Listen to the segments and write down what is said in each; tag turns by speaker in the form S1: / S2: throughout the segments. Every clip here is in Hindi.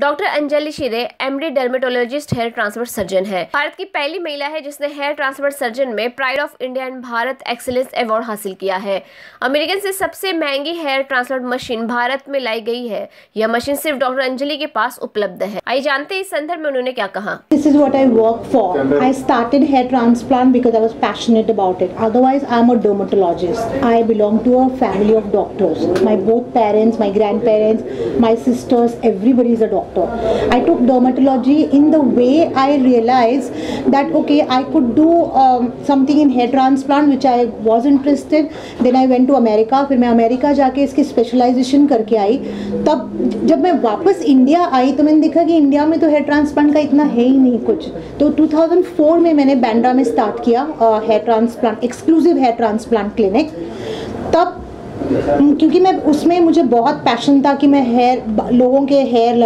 S1: Doctor Anjali Shire MD dermatologist hair transplant surgeon है भारत की पहली महिला है जिसने हेयर ट्रांसप्लांट सर्जन में pride of India and Bharat excellence award हासिल किया है अमेरिकन से सबसे महँगी हेयर ट्रांसप्लांट मशीन भारत में लाई गई है यह मशीन सिर्फ़ डॉक्टर अंजलि के पास उपलब्ध है आई जानते इस संदर्भ में उन्होंने क्या कहा
S2: This is what I work for. I started hair transplant because I was passionate about it. Otherwise, I'm a dermatologist. I belong to a family my doctors. Parents my parents, my grandparents, my sisters, everybody is a doctor. I took dermatology in the way I realized that okay, I could do um, something in hair transplant which I was interested. Then I went to America. फिर मैं अमेरिका जाके इसकी स्पेशलाइजेशन करके आई तब जब मैं वापस इंडिया आई तो मैंने देखा कि इंडिया में तो हेयर ट्रांसप्लांट का इतना है ही नहीं कुछ तो 2004 में मैंने बैंड्रा में स्टार्ट किया hair transplant exclusive hair transplant clinic तब क्योंकि मैं उसमें मुझे बहुत पैशन था कि मैं हेयर लोगों के हेयर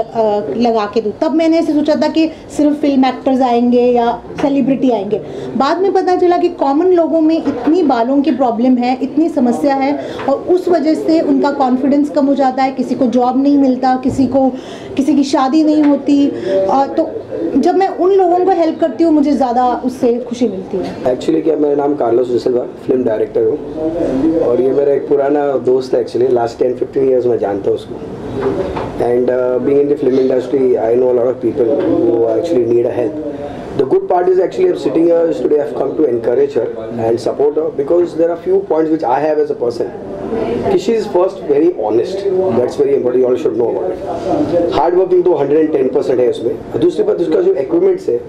S2: लगा के दूँ। तब मैंने ऐसे सोचा था कि सिर्फ़ फ़िल्म एक्टर्स आएँगे या सेलिब्रिटी आएँगे। बाद में पता चला कि कॉमन लोगों में इतनी बालों की प्रॉब्लम है, इतनी समस्या है और उस वजह से उनका कॉन्फिडेंस कम हो जाता है, किसी को जॉब नहीं मिलता, किसी को, किसी की शादी नहीं होती। तो जब मैं उन लोगों को हेल्प करती हूँ, मुझे ज़्यादा उससे खुशी मिलती है।
S3: एक्चुअली क्या मेरा नाम कार्लोस डिसल्वा फ़िल्म डायरेक्टर हूँ। और ये मेरा एक पुराना दोस्त है actually last ten fifteen years मैं जानता हूँ उसको। And being in the film industry I know lot of people who actually need a help The good part is actually I'm sitting here today. I've come to encourage her and support her because there are few points which I have as a person. She is first very honest. That's very important. You all should know about it. Hard working तो 110% है उसमें दूसरी बात उसका जो equipment है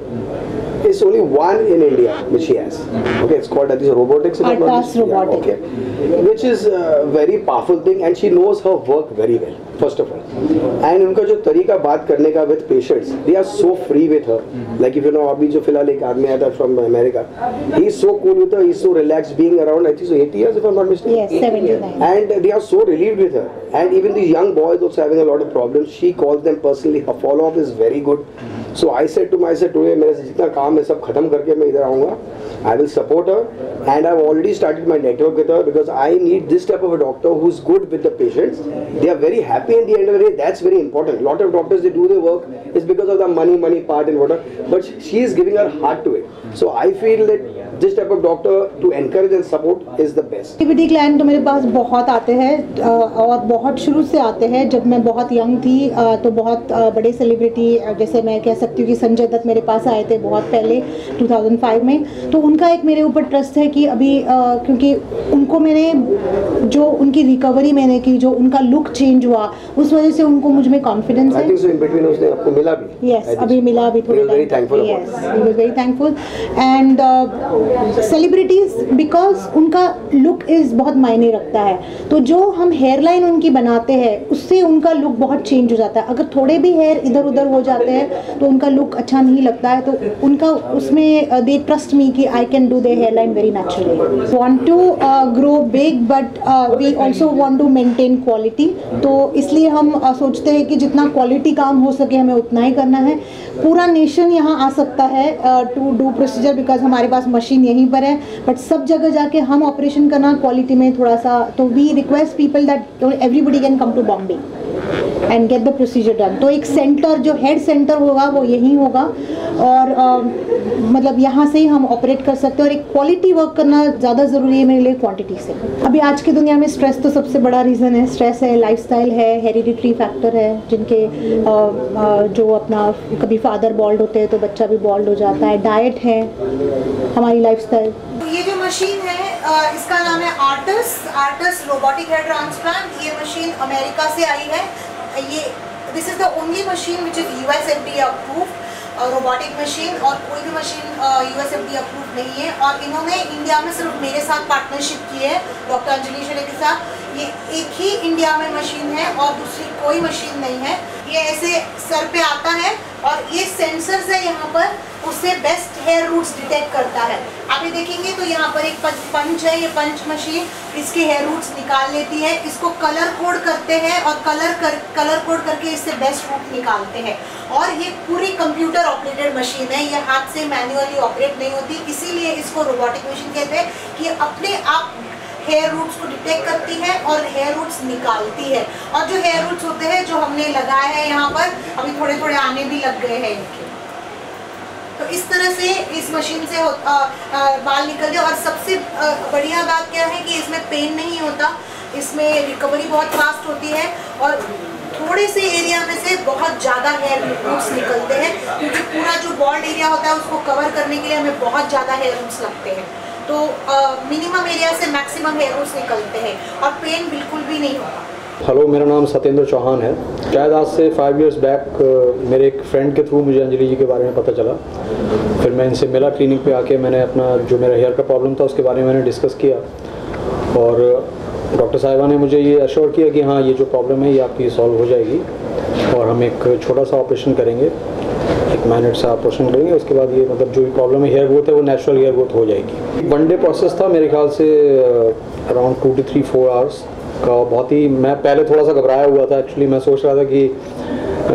S3: It's only one in India which she has. Okay, it's called that is robotics.
S2: Artas robotics.
S3: Yeah, okay, which is a very powerful thing, and she knows her work very well. First of all, and उनका जो तरीका बात करने का with patients, they are so free with her. Like if you know अभी जो फिलहाल एक आदमी आया था from America, he is so cool with her, he is so relaxed being around. I think so 80 years if I'm not mistaken.
S2: Yes, 79.
S3: And they are so relieved with her. And even these young boys also having a lot of problems. She calls them personally. Her follow up is very good. So I set to my set to मेरे से जितना काम है सब खत्म करके मैं इधर आऊँगा। I will support her and I already started my network with her because I need this type of a doctor who is good with the patients they are very happy in the end of the day that's very important lot of doctors they do the work is because of the money money part in water but she is giving her heart to it so I feel that this type of doctor to encourage and support is the best
S2: activity client तो मेरे पास बहुत आते हैं और बहुत शुरू से आते हैं। जब मैं बहुत यंग थी तो बहुत बड़े सेलिब्रिटी जैसे मैं कह सकती हूँ कि संजय दत्त मेरे पास आए थे बहुत पहले 2005 में। तो उनका एक मेरे ऊपर ट्रस्ट है कि अभी आ, क्योंकि उनको मैंने जो उनकी रिकवरी मैंने की जो उनका लुक चेंज हुआ उस वजह से उनको मुझमें कॉन्फिडेंस है। यस अभी मिला अभी थोड़ी very thankful and celebrities because उनका लुक इज़ बहुत मायने रखता है। तो जो हम हेयर लाइन उनकी बनाते हैं उससे उनका लुक बहुत चेंज हो जाता है। अगर थोड़े भी हेयर इधर उधर हो जाते हैं तो उनका लुक अच्छा नहीं लगता है। तो उनका उसमें दे ट्रस्ट मी कि I can do the hair line very naturally want to grow big but we also want to maintain quality तो इसलिए हम uh, सोचते हैं कि जितना क्वालिटी काम हो सके हमें उतना ही करना है। पूरा नेशन यहाँ आ सकता है टू डू प्रोसीजर बिकॉज़ हमारे पास मशीन यहीं पर है। बट सब जगह जाके हम ऑपरेशन करना क्वालिटी में थोड़ा सा तो we request people that everybody can come to Bombay and get the procedure done तो एक सेंटर जो हेड सेंटर होगा वो यहीं होगा। और uh, मतलब यहाँ से ही हम ऑपरेट कर सकते हैं और एक क्वालिटी वर्क करना ज़्यादा ज़रूरी है मेरे लिए क्वांटिटी से। अभी आज की दुनिया में स्ट्रेस तो सबसे बड़ा रीज़न है। स्ट्रेस है लाइफस्टाइल है हेरिडिटरी फैक्टर है जिनके आ, आ, जो अपना कभी फादर बॉल्ड होते हैं तो बच्चा भी बॉल्ड हो जाता है। डाइट है हमारी
S4: तो ये जो मशीन है इसका नाम है ARTAS ARTAS robotic hair transplant ये मशीन अमेरिका से आई है। ये this is the only machine which is U S F D approve robotic machine और कोई भी machine U S F D approve नहीं है और इन्होंने इंडिया में सिर्फ़ मेरे साथ पार्टनरशिप की है डॉक्टर अंजलि शेरे के साथ। ये एक ही इंडिया में मशीन है और दूसरी कोई मशीन नहीं है। ये ऐसे सर पे आता है और ये सेंसर्स है यहाँ पर उससे बेस्ट हेयर रूट्स डिटेक्ट करता है। आप ये देखेंगे तो यहाँ पर एक पंच है, ये पंच मशीन इसके हेयर रूट्स निकाल लेती है। इसको कलर कोड करते हैं और कलर कर कलर कोड करके इससे बेस्ट रूट निकालते हैं। और ये पूरी कंप्यूटर ऑपरेटेड मशीन है। ये हाथ से मैन्युअली ऑपरेट नहीं होती। इसीलिए इसको रोबोटिक मशीन कहते हैं कि अपने आप
S2: हेयर रूट्स को डिटेक्ट करती है और हेयर रूट्स निकालती है। और जो हेयर रूट्स होते हैं जो हमने लगाए हैं यहाँ पर अभी थोड़े थोड़े आने भी लग गए हैं इनके। तो इस तरह से इस मशीन से आ, आ, बाल निकल गए और सबसे बढ़िया बात क्या है कि इसमें पेन नहीं होता। इसमें रिकवरी बहुत फास्ट होती है। और थोड़े से एरिया में से बहुत ज़्यादा हेयर रूट्स निकलते हैं। क्योंकि पूरा जो बॉल्ड एरिया होता है उसको कवर करने के लिए हमें बहुत ज़्यादा हेयर रूट्स लगते हैं। तो मिनिमम एरिया से मैक्सिमम हेयर रूट्स निकलते हैं और पेन बिल्कुल भी नहीं होता।
S5: हेलो मेरा नाम सत्येंद्र चौहान है। शायद आज से फाइव इयर्स बैक मेरे एक फ्रेंड के थ्रू मुझे अंजलि जी के बारे में पता चला। फिर मैं इनसे मिला क्लिनिक पे आके मैंने अपना जो मेरा हेयर का प्रॉब्लम था उसके बारे में मैंने डिस्कस किया। और डॉक्टर साहिबा ने मुझे ये अश्योर किया कि हाँ ये जो प्रॉब्लम है, ये आपकी सॉल्व हो जाएगी। और हम एक छोटा सा ऑपरेशन करेंगे। एक मिनट सा ऑपरेशन करेंगे। उसके बाद ये मतलब जो भी प्रॉब्लम है हेयर ग्रोथ है, वो नेचुरल हेयर ग्रोथ हो जाएगी। वन डे प्रोसेस था मेरे ख्याल से around two two three four hours का। बहुत ही मैं पहले थोड़ा सा घबराया हुआ था। एक्चुअली मैं सोच रहा था कि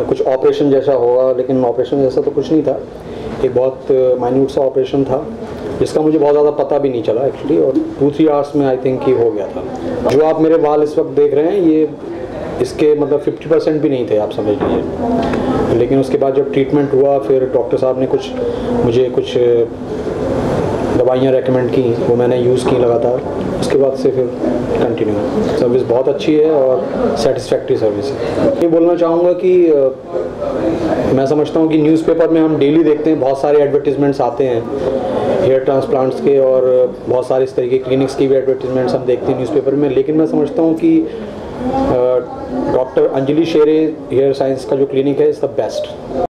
S5: कुछ ऑपरेशन जैसा होगा, लेकिन ऑपरेशन जैसा तो कुछ नहीं था। एक बहुत माइन्यूट सा ऑपरेशन था। जिसका मुझे बहुत ज़्यादा पता भी नहीं चला एक्चुअली और टू थ्री आवर्स में आई थिंक ये हो गया था। जो आप मेरे बाल इस वक्त देख रहे हैं, ये इसके मतलब 50 परसेंट भी नहीं थे, आप समझ लीजिए। लेकिन उसके बाद जब ट्रीटमेंट हुआ, फिर डॉक्टर साहब ने कुछ, मुझे कुछ दवाइयाँ रेकमेंड की, वो मैंने यूज़ की लगातार। उसके बाद से फिर कंटिन्यू सर्विस बहुत अच्छी है और सेटिस्फैक्ट्री सर्विस है। ये बोलना चाहूँगा कि मैं समझता हूँ कि न्यूज़पेपर में हम डेली देखते हैं, बहुत सारे एडवर्टीज़मेंट्स आते हैं। हेयर ट्रांसप्लांट्स के और बहुत सारे इस तरीके क्लिनिक्स की भी एडवर्टीजमेंट्स हम देखते हैं न्यूज़पेपर में। लेकिन मैं समझता हूँ कि डॉक्टर अंजलि शेरे हेयर साइंस का जो क्लिनिक है इज़ द बेस्ट